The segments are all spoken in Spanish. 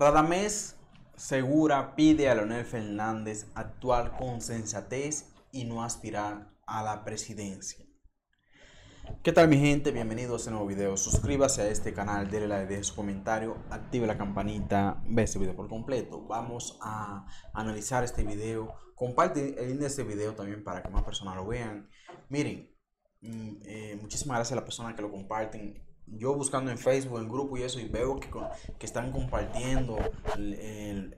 Radamés Segura pide a Leonel Fernández actuar con sensatez y no aspirar a la presidencia. ¿Qué tal mi gente? Bienvenidos a este nuevo video. Suscríbase a este canal, denle like, de su comentario, active la campanita, ve este video por completo. Vamos a analizar este video. Comparte el link de este video también para que más personas lo vean. Miren, mm, eh, muchísimas gracias a las personas que lo comparten yo buscando en Facebook, en grupo y eso, y veo que, que están compartiendo el,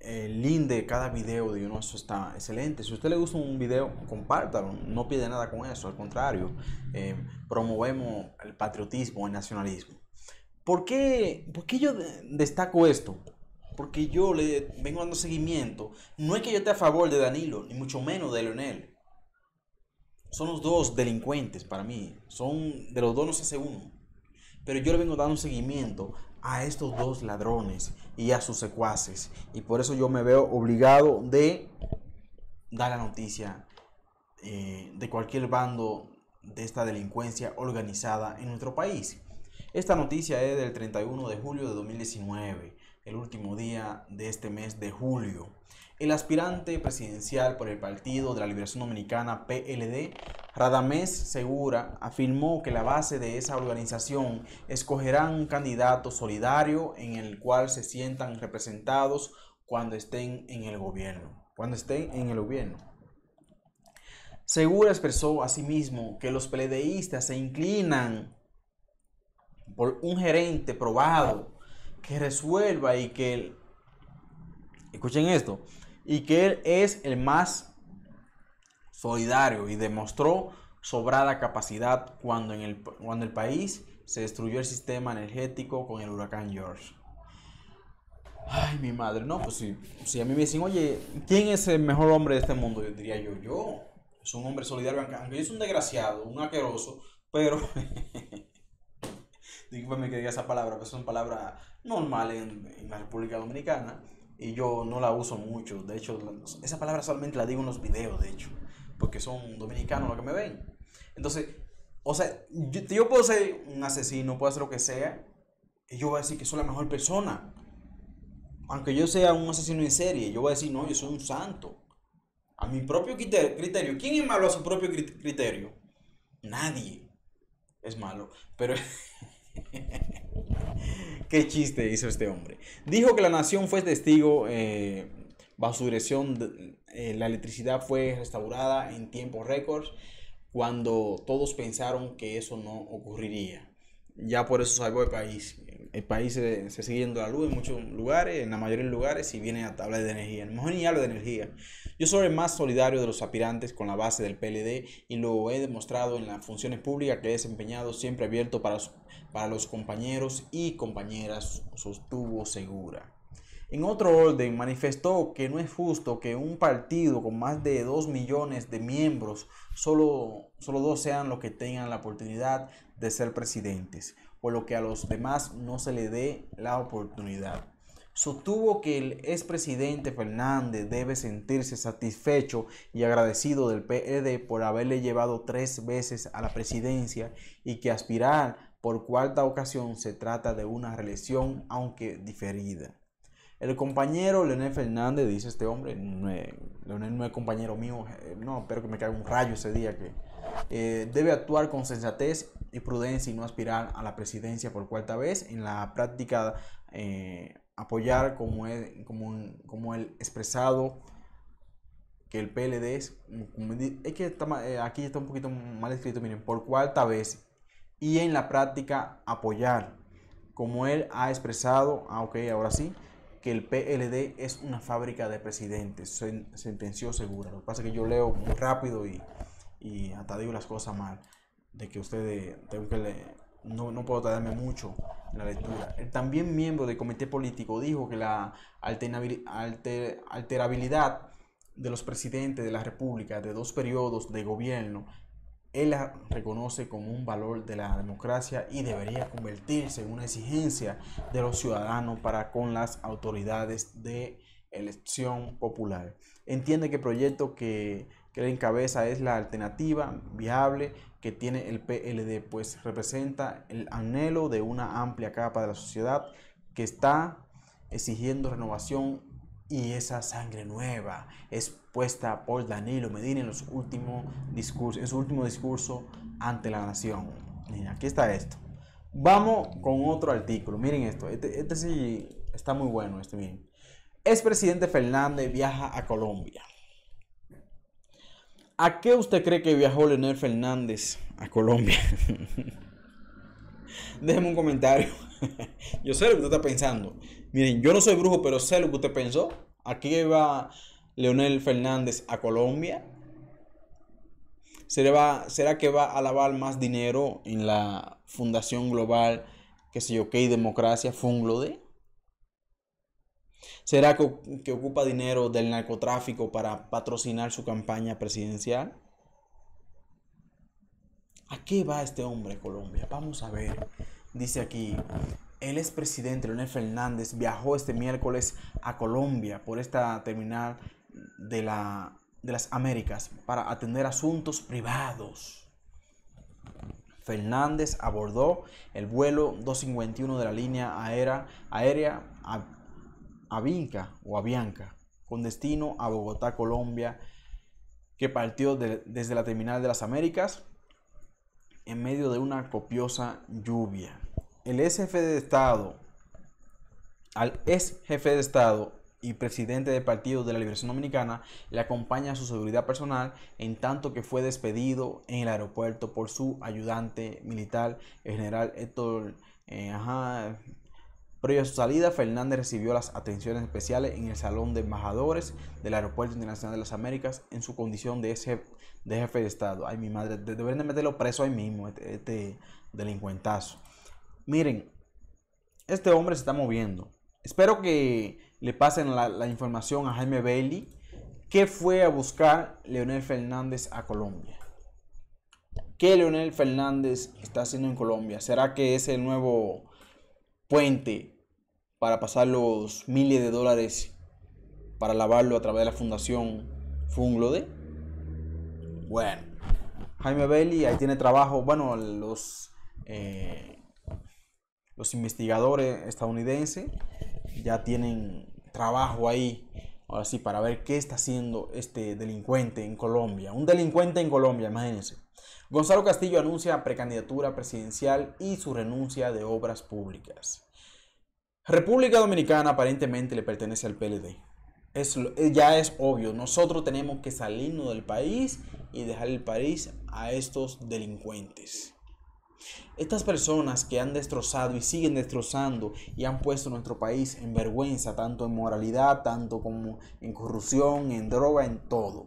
el, link de cada video de uno, eso está excelente. Si a usted le gusta un video, compártalo, no pide nada con eso, al contrario, eh, promovemos el patriotismo, el nacionalismo. ¿Por qué, ¿Por qué yo destaco esto? Porque yo le vengo dando seguimiento. No es que yo esté a favor de Danilo, ni mucho menos de Leonel. Son los dos delincuentes para mí. Son de los dos no se hace uno. Pero yo le vengo dando seguimiento a estos dos ladrones y a sus secuaces. Y por eso yo me veo obligado de dar la noticia eh, de cualquier bando de esta delincuencia organizada en nuestro país. Esta noticia es del 31 de julio de 2019, el último día de este mes de julio. El aspirante presidencial por el Partido de la Liberación Dominicana, PLD, Radamés Segura, afirmó que la base de esa organización escogerá un candidato solidario en el cual se sientan representados cuando estén en el gobierno. Cuando estén en el gobierno. Segura expresó asimismo que los PLDistas se inclinan por un gerente probado que resuelva y que, escuchen esto, y que él es el más solidario y demostró sobrada capacidad cuando, en el, cuando el país se destruyó el sistema energético con el huracán George. Ay, mi madre, no, pues si, si a mí me dicen, oye, ¿quién es el mejor hombre de este mundo? Yo diría yo, yo. Es un hombre solidario, aunque yo un desgraciado, un aqueroso, pero Dígame que diga esa palabra, que es una palabra normal en, la República Dominicana y yo no la uso mucho. De hecho, esa palabra solamente la digo en los videos, de hecho, porque son dominicanos los que me ven. Entonces, o sea, yo, puedo ser un asesino, puedo hacer lo que sea, y yo voy a decir que soy la mejor persona. Aunque yo sea un asesino en serie, yo voy a decir, no, yo soy un santo. A mi propio criterio. ¿Quién es malo a su propio criterio? Nadie es malo. Pero Qué chiste hizo este hombre. Dijo que la nación fue testigo eh, bajo su dirección. Eh, la electricidad fue restaurada en tiempos récords cuando todos pensaron que eso no ocurriría ya por eso salvó el país. El país se, se sigue yendo la luz en muchos lugares, en la mayoría de lugares, y viene a tabla de energía. Mejor ni hablo de energía. Yo soy el más solidario de los aspirantes con la base del PLD y lo he demostrado en las funciones públicas que he desempeñado, siempre abierto para, para los compañeros y compañeras, sostuvo segura. En otro orden, manifestó que no es justo que un partido con más de 2 millones de miembros, solo, solo dos sean los que tengan la oportunidad de ser presidentes, por lo que a los demás no se le dé la oportunidad. Sostuvo que el expresidente Fernández debe sentirse satisfecho y agradecido del PED por haberle llevado tres veces a la presidencia y que aspirar por cuarta ocasión se trata de una reelección aunque diferida. El compañero Leonel Fernández, dice este hombre, Leonel no es compañero mío, eh, no, espero que me caiga un rayo ese día, que eh, debe actuar con sensatez y prudencia y no aspirar a la presidencia por cuarta vez. En la práctica, eh, apoyar como, es, como, como el expresado que el PLD es, es que está, aquí está un poquito mal escrito, miren, por cuarta vez. Y en la práctica, apoyar como él ha expresado, ah, ok, ahora sí, que el PLD es una fábrica de presidentes, sentenció segura. Lo que pasa es que yo leo muy rápido y, y hasta digo las cosas mal, de que ustedes, tengo que leer, no, no, puedo tardarme mucho en la lectura. El también miembro del comité político dijo que la alterabilidad de los presidentes de la República de dos periodos de gobierno él la reconoce como un valor de la democracia y debería convertirse en una exigencia de los ciudadanos para con las autoridades de elección popular. Entiende que el proyecto que, que él encabeza es la alternativa viable que tiene el PLD, pues representa el anhelo de una amplia capa de la sociedad que está exigiendo renovación y esa sangre nueva expuesta por Danilo Medina en su último discurso ante la nación. Miren, aquí está esto. Vamos con otro artículo. Miren esto. Este, este sí está muy bueno. Este, miren. Expresidente Fernández viaja a Colombia. ¿A qué usted cree que viajó Leonel Fernández a Colombia? Déjeme un comentario. yo sé lo que usted está pensando. Miren, yo no soy brujo, pero sé lo que usted pensó. ¿A qué va Leonel Fernández a Colombia? ¿Será, ¿Será que va a lavar más dinero en la Fundación Global, que sé yo, que Democracia, Funglode? ¿Será que, que, ocupa dinero del narcotráfico para patrocinar su campaña presidencial? ¿A qué va este hombre Colombia? Vamos a ver. Dice aquí, el expresidente Leonel Fernández viajó este miércoles a Colombia por esta terminal de la de las Américas para atender asuntos privados. Fernández abordó el vuelo 251 de la línea aérea, aérea Avinca o Avianca con destino a Bogotá, Colombia, que partió desde la terminal de las Américas en medio de una copiosa lluvia. El ex jefe de Estado, al ex jefe de Estado y presidente del Partido de la Liberación Dominicana, le acompaña a su seguridad personal en tanto que fue despedido en el aeropuerto por su ayudante militar, el general Héctor. Eh, ajá. Previo a su salida, Fernández recibió las atenciones especiales en el Salón de Embajadores del Aeropuerto Internacional de las Américas en su condición de, jefe de Estado. Ay, mi madre, deberían de meterlo preso ahí mismo, este, este delincuentazo. Miren, este hombre se está moviendo. Espero que le pasen la, información a Jaime Bailey, ¿qué fue a buscar Leonel Fernández a Colombia? ¿Qué Leonel Fernández está haciendo en Colombia? ¿Será que es el nuevo puente para pasar los miles de dólares para lavarlo a través de la fundación Funglode? Bueno, Jaime Bailey ahí tiene trabajo. Bueno, los, eh, los investigadores estadounidenses ya tienen trabajo ahí, ahora para ver qué está haciendo este delincuente en Colombia. Un delincuente en Colombia, imagínense. Gonzalo Castillo anuncia precandidatura presidencial y su renuncia de obras públicas. República Dominicana aparentemente le pertenece al PLD. Es, ya es obvio, nosotros tenemos que salirnos del país y dejar el país a estos delincuentes. Estas personas que han destrozado y siguen destrozando y han puesto nuestro país en vergüenza, tanto en moralidad, tanto como en corrupción, en droga, en todo.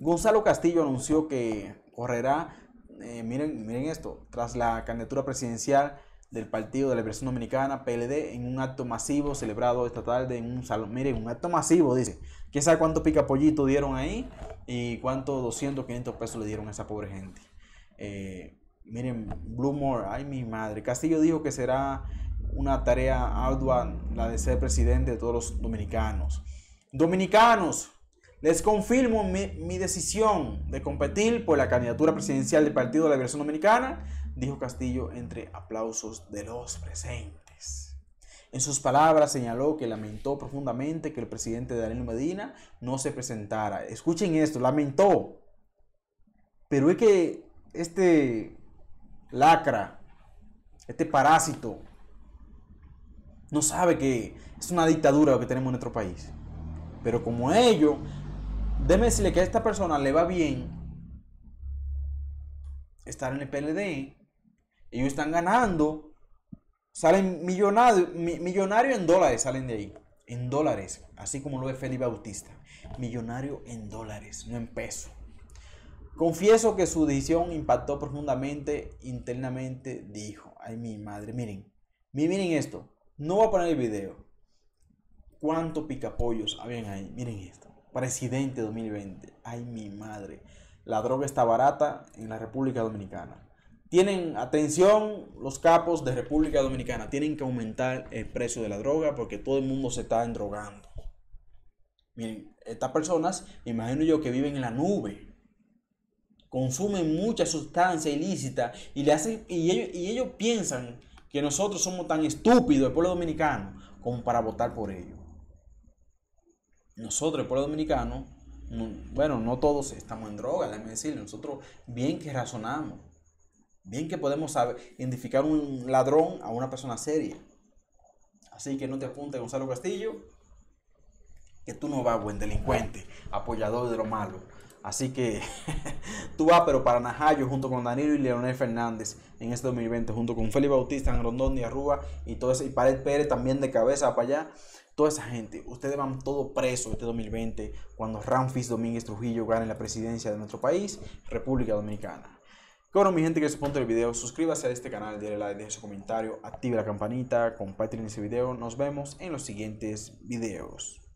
Gonzalo Castillo anunció que correrá, eh, miren, miren esto, tras la candidatura presidencial del Partido de la Liberación Dominicana, PLD, en un acto masivo celebrado esta tarde en un salón. Miren, un acto masivo, dice. ¿Quién sabe cuánto picapollito dieron ahí? Y cuánto 200, 500 pesos le dieron a esa pobre gente. Eh, Miren, Blumore, ay mi madre. Castillo dijo que será una tarea ardua la de ser presidente de todos los dominicanos. Dominicanos, les confirmo mi, decisión de competir por la candidatura presidencial del Partido de la Liberación Dominicana, dijo Castillo entre aplausos de los presentes. En sus palabras señaló que lamentó profundamente que el presidente Danilo Medina no se presentara. Escuchen esto, lamentó. Pero es que este lacra, este parásito, no sabe que es una dictadura lo que tenemos en nuestro país. Pero como ellos, déjeme decirle que a esta persona le va bien estar en el PLD. Ellos están ganando. Salen millonarios, millonarios en dólares, salen de ahí. En dólares, así como lo ve Felipe Bautista. Millonario en dólares, no en pesos. Confieso que su decisión impactó profundamente internamente, dijo. Ay, mi madre, miren, miren esto. No voy a poner el video. ¿Cuántos picapollos habían ahí? Miren esto. Presidente 2020. Ay, mi madre. La droga está barata en la República Dominicana. Tienen, atención, los capos de República Dominicana. Tienen que aumentar el precio de la droga porque todo el mundo se está endrogando. Miren, estas personas, imagino yo que viven en la nube consumen mucha sustancia ilícita y, le hacen, y, ellos, piensan que nosotros somos tan estúpidos, el pueblo dominicano, como para votar por ellos. Nosotros, el pueblo dominicano, bueno, no todos estamos en droga, déjame decirle, nosotros bien que razonamos, bien que podemos saber, identificar un ladrón a una persona seria. Así que no te apuntes, Gonzalo Castillo, que tú no vas buen delincuente, apoyador de lo malo. Así que tú vas, pero para Najayo, junto con Danilo y Leonel Fernández en este 2020, junto con Félix Bautista, en Rondón y Arrua y todo ese, y Pared Pérez también de cabeza para allá. Toda esa gente, ustedes van todo preso este 2020 cuando Ramfis Domínguez Trujillo gane la presidencia de nuestro país, República Dominicana. Bueno, mi gente que se punto el video, suscríbase a este canal, déle like, deje su comentario, active la campanita, compartan ese video. Nos vemos en los siguientes videos.